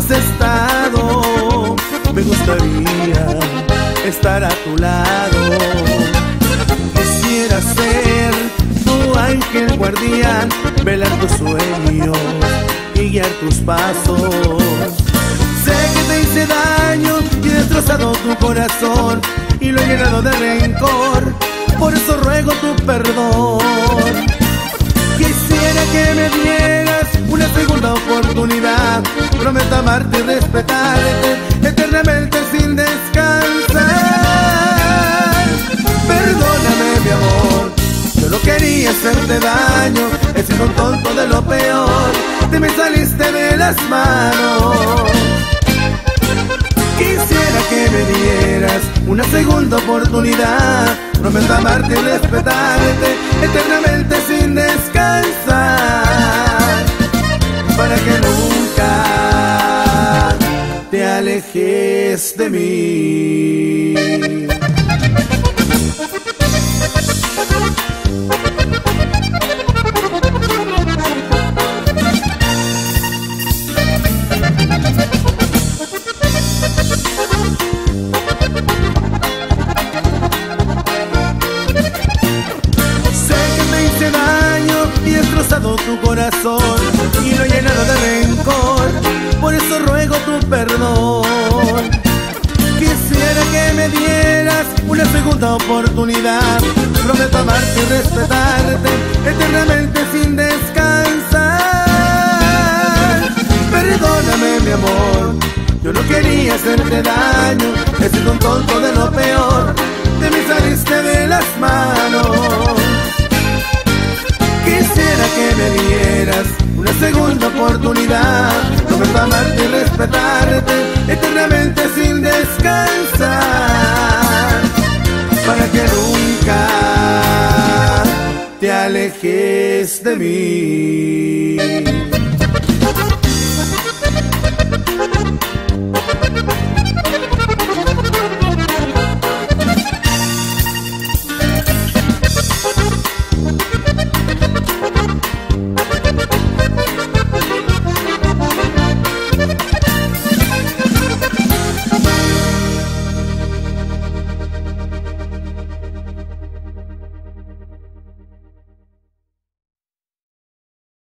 has estado. Me gustaría estar a tu lado. Quisiera ser tu ángel guardián, velar tus sueños y guiar tus pasos. Sé que te hice daño y he destrozado tu corazón y lo he llenado de rencor. Por eso ruego tu perdón. Quisiera que me dieras una segunda oportunidad, prometo amarte y respetarte eternamente sin descansar. Perdóname mi amor, yo no quería hacerte daño, he sido un tonto de lo peor, te me saliste de las manos. Quisiera que me dieras una segunda oportunidad. Prometo amarte y respetarte alejes de mí. Tu corazón y lo he llenado de rencor, por eso ruego tu perdón. Me dieras una segunda oportunidad, prometo amarte y respetarte eternamente sin descansar. Perdóname mi amor, yo no quería hacerte daño, he sido un tonto de lo peor, de me saliste de las manos. Quisiera que me dieras una segunda oportunidad, prometo amarte y respetarte eternamente sin descansar, te alejes de mí.